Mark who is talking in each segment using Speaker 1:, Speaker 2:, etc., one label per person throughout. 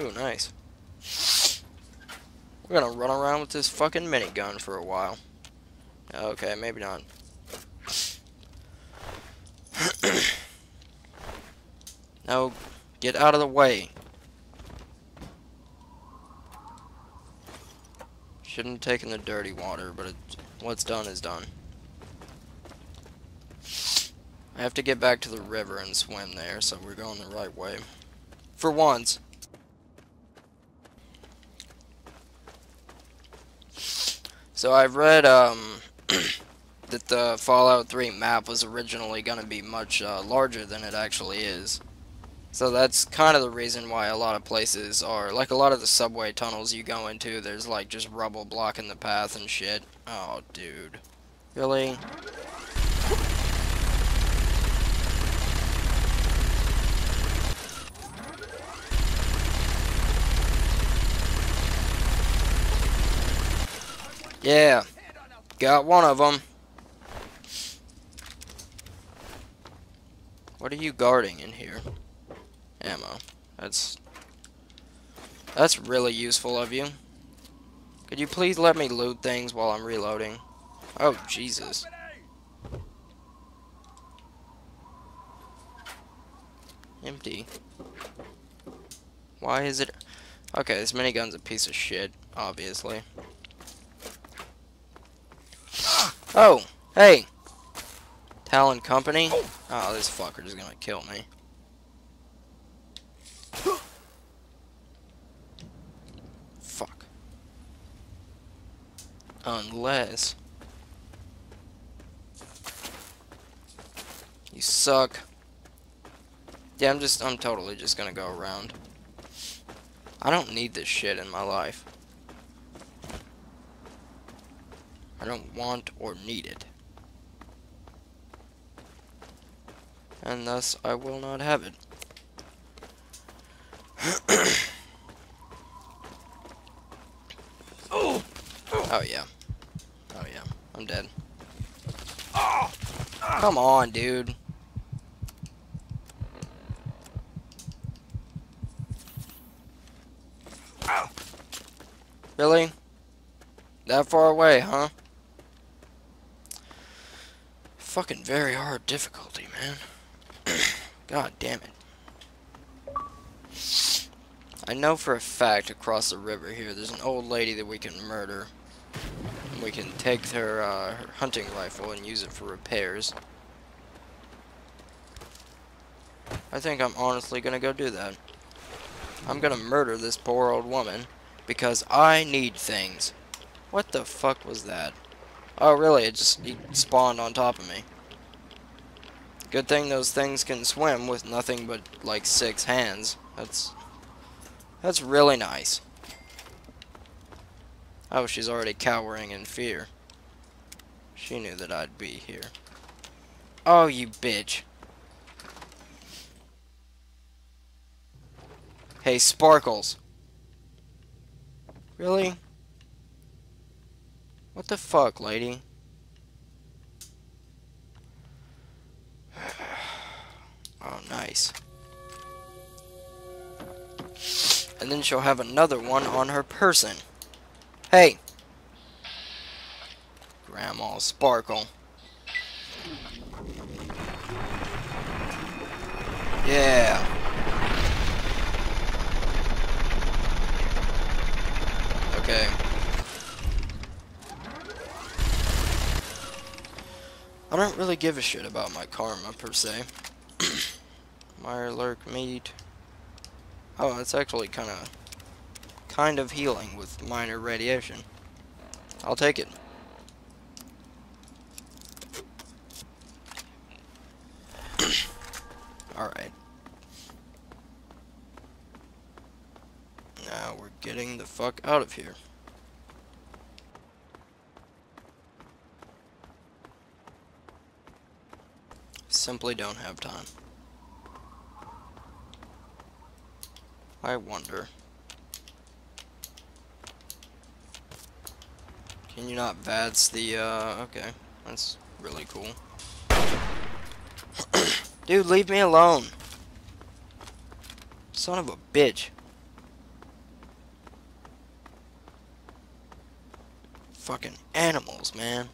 Speaker 1: Ooh, nice. We're gonna run around with this fucking minigun for a while. Okay, maybe not. now, get out of the way. Shouldn't have taken the dirty water, but it, what's done is done. I have to get back to the river and swim there, so we're going the right way. For once. So I've read um, that the Fallout 3 map was originally going to be much uh, larger than it actually is. So that's kind of the reason why a lot of places are, like a lot of the subway tunnels you go into, there's like just rubble blocking the path and shit. Oh, dude. Really? Yeah. Got one of them. What are you guarding in here? Ammo. That's... That's really useful of you. Could you please let me loot things while I'm reloading? Oh, Jesus. Empty. Why is it... Okay, this minigun's a piece of shit, obviously. Oh, hey. Talon Company? Oh, this fucker is gonna kill me. Fuck. Unless... You suck. Yeah, I'm just, I'm totally just gonna go around. I don't need this shit in my life. I don't want or need it. And thus, I will not have it. Oh, oh! Oh, yeah. Oh, yeah. I'm dead. Come on, dude. Really? That far away, huh? Fucking very hard difficulty, man. God damn it. I know for a fact across the river here, there's an old lady that we can murder. We can take her, uh, her hunting rifle and use it for repairs. I think I'm honestly gonna go do that. I'm gonna murder this poor old woman because I need things. What the fuck was that? Oh, really? It just spawned on top of me. Good thing those things can swim with nothing but, like, six hands. That's... That's really nice. Oh, she's already cowering in fear. She knew that I'd be here. Oh, you bitch. Hey, Sparkles. Really? What the fuck, lady? Oh, nice. And then she'll have another one on her person. Hey! Grandma Sparkle. Yeah. Okay. I don't really give a shit about my karma, per se. Mirelurk meat. Oh, it's actually kind of kind of healing with minor radiation. I'll take it. Alright. Now we're getting the fuck out of here. simply don't have time. I wonder. Can you not VATS the, uh, okay. That's really cool. Dude, leave me alone. Son of a bitch. Fucking animals, man.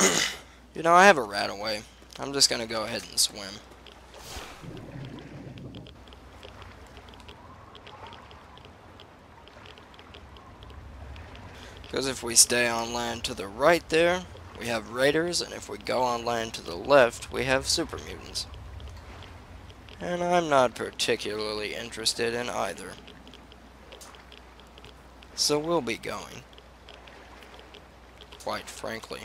Speaker 1: you know, I have a RadAway. I'm just gonna go ahead and swim. Because if we stay on land to the right there, we have raiders, and if we go on land to the left, we have super mutants. And I'm not particularly interested in either. So we'll be going. Quite frankly.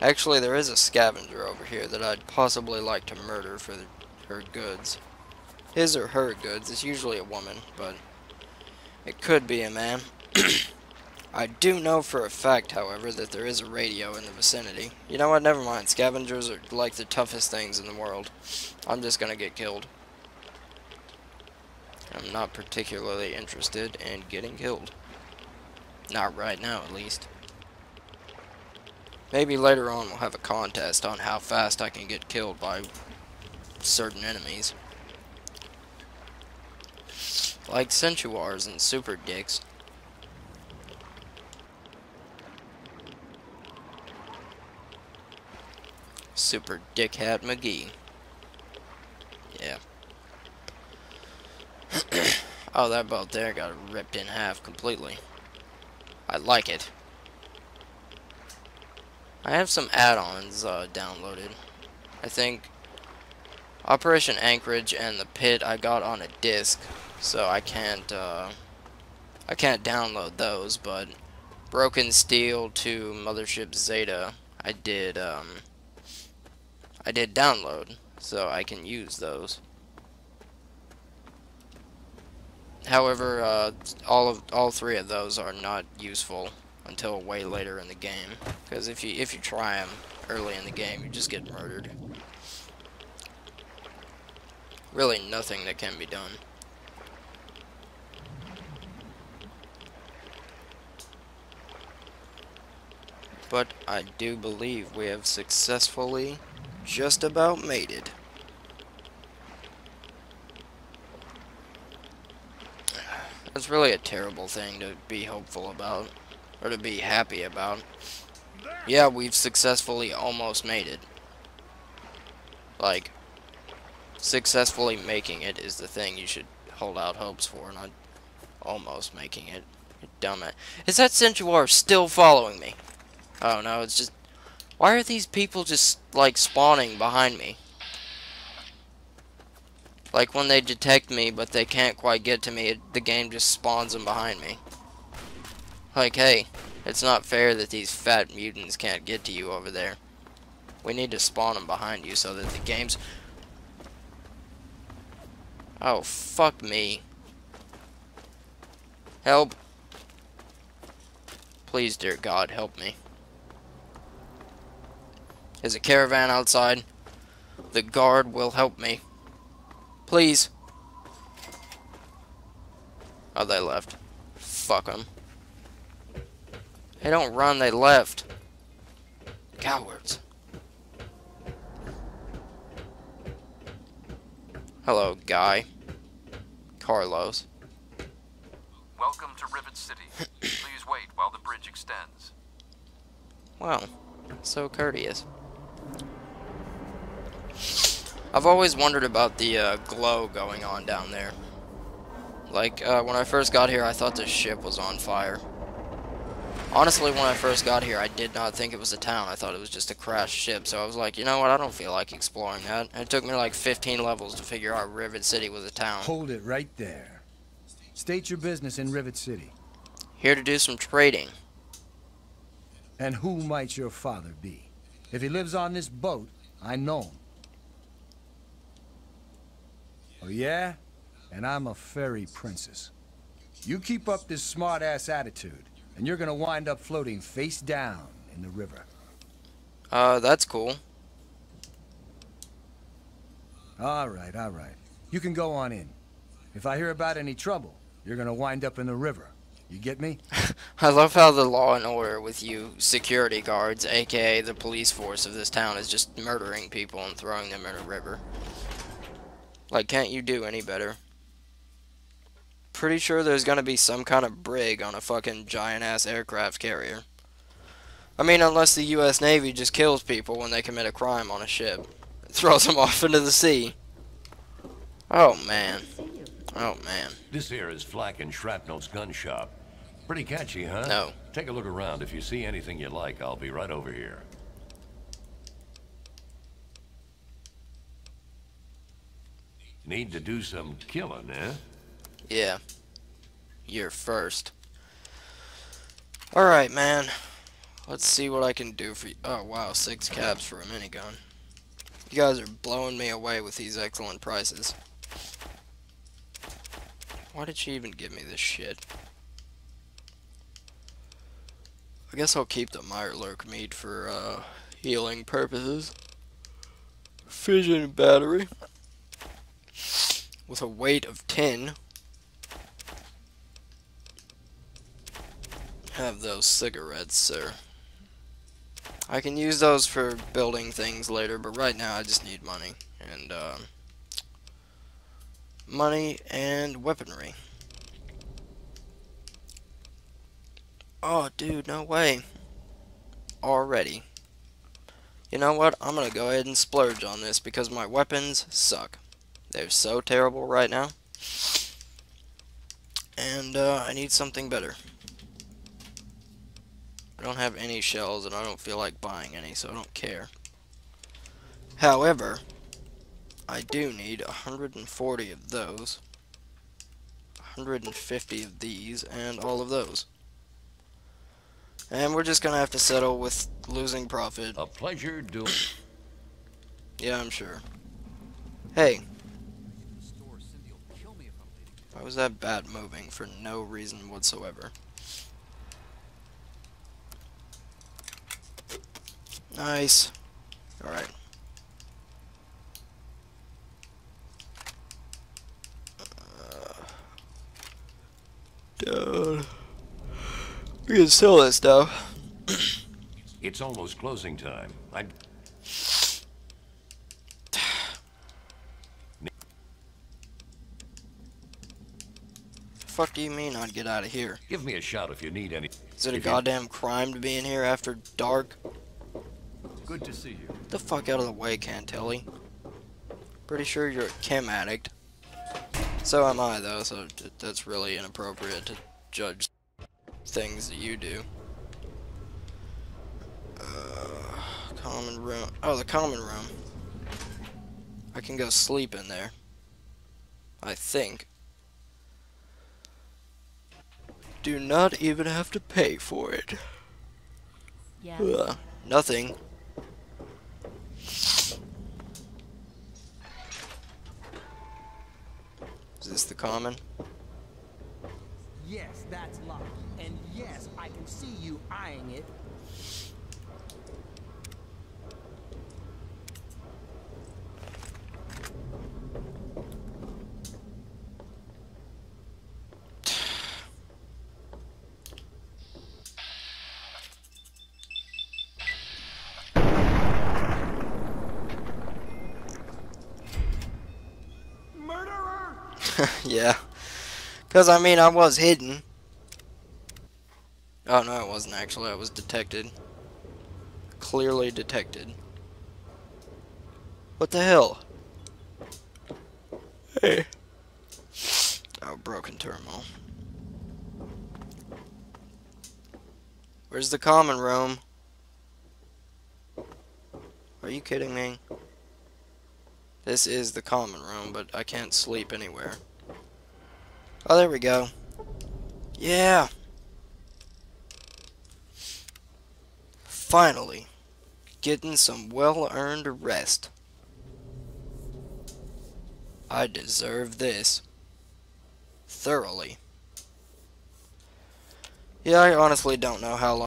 Speaker 1: Actually, there is a scavenger over here that I'd possibly like to murder for the, her goods. His or her goods. It's usually a woman, but it could be a man. I do know for a fact, however, that there is a radio in the vicinity. You know what? Never mind. Scavengers are like the toughest things in the world. I'm just gonna get killed. I'm not particularly interested in getting killed. Not right now, at least. Maybe later on we'll have a contest on how fast I can get killed by certain enemies. Like Centaurs and Super Dicks. Super Dickhead McGee. Yeah. oh, that boat there got ripped in half completely. I like it. I have some add-ons uh, downloaded. I think Operation Anchorage and the Pit I got on a disc, so I can't uh, I can't download those. But Broken Steel to Mothership Zeta, I did um, I did download, so I can use those. However, uh, all of all three of those are not useful until way later in the game, because if you if you try them early in the game, you just get murdered. Really, nothing that can be done. But I do believe we have successfully just about made it. That's really a terrible thing to be hopeful about, or to be happy about. Yeah, we've successfully almost made it. Like, successfully making it is the thing you should hold out hopes for, not almost making it. You dumbass. Is that Centaur still following me? Oh no, it's just why are these people just, like, spawning behind me? Like, when they detect me, but they can't quite get to me, it, the game just spawns them behind me. Like, hey, it's not fair that these fat mutants can't get to you over there. We need to spawn them behind you so that the game's... Oh, fuck me. Help. Please, dear God, help me. There's a caravan outside. The guard will help me. Please. Oh, they left. Fuck them. They don't run, they left. Cowards. Hello, guy. Carlos.
Speaker 2: Welcome to Rivet City. Please wait while the bridge extends.
Speaker 1: Wow. So courteous. I've always wondered about the uh, glow going on down there. Like, uh, when I first got here, I thought the ship was on fire. Honestly, when I first got here, I did not think it was a town. I thought it was just a crashed ship. So I was like, you know what? I don't feel like exploring that. And it took me like 15 levels to figure out Rivet City was a town.
Speaker 3: Hold it right there. State your business in Rivet City.
Speaker 1: Here to do some trading.
Speaker 3: And who might your father be? If he lives on this boat, I know him. Oh yeah? And I'm a fairy princess. You keep up this smart-ass attitude, and you're gonna wind up floating face down in the river.
Speaker 1: Uh, that's cool.
Speaker 3: All right, all right. You can go on in. If I hear about any trouble, you're gonna wind up in the river. You get me?
Speaker 1: I love how the law and order with you security guards, aka the police force of this town, is just murdering people and throwing them in a river. Like, can't you do any better? Pretty sure there's gonna be some kind of brig on a fucking giant ass aircraft carrier. I mean, unless the U.S. Navy just kills people when they commit a crime on a ship, throws them off into the sea. Oh man. Oh man.
Speaker 4: This here is Flak and Shrapnel's gun shop. Pretty catchy, huh?
Speaker 1: No.
Speaker 4: Take a look around. If you see anything you like, I'll be right over here. Need to do some killing, eh?
Speaker 1: Yeah. You're first. Alright, man. Let's see what I can do for you. Oh, wow. Six caps for a minigun. You guys are blowing me away with these excellent prices. Why did she even give me this shit? I guess I'll keep the Mirelurk meat for uh, healing purposes. Fission battery. With a weight of 10. Have those cigarettes, sir. I can use those for building things later, but right now I just need money. And, um, money and weaponry. Oh, dude, no way. Already. You know what? I'm gonna go ahead and splurge on this because my weapons suck. They're so terrible right now. And, uh, I need something better. I don't have any shells and I don't feel like buying any, so I don't care. However, I do need 140 of those, 150 of these, and all of those. And we're just gonna have to settle with losing profit.
Speaker 4: A pleasure doing.
Speaker 1: Yeah, I'm sure. Hey. Why was that bat moving for no reason whatsoever? Nice. Alright. Uh, dude. We can sell this stuff.
Speaker 4: It's almost closing time. I.
Speaker 1: fuck do you mean I'd get out of here?
Speaker 4: Give me a shout if you need any.
Speaker 1: Is it a
Speaker 4: If you-
Speaker 1: goddamn crime to be in here after dark?
Speaker 3: Good to see you.
Speaker 1: Get the fuck out of the way, Cantelli. Pretty sure you're a chem addict. So am I, though, so that's really inappropriate to judge things that you do. Uh, common room. Oh, the common room. I can go sleep in there. I think. Do not even have to pay for it.
Speaker 5: Yeah.
Speaker 1: Ugh, nothing. Is this the common?
Speaker 6: Yes, that's locked. And yes, I can see you eyeing it.
Speaker 1: yeah. Because, I mean, I was hidden. Oh, no, it wasn't actually. I was detected. Clearly detected. What the hell? Hey. Oh, broken terminal. Where's the common room? Are you kidding me? This is the common room, but I can't sleep anywhere. Oh, there we go. Yeah. Finally, getting some well-earned rest. I deserve this. Thoroughly. Yeah, I honestly don't know how long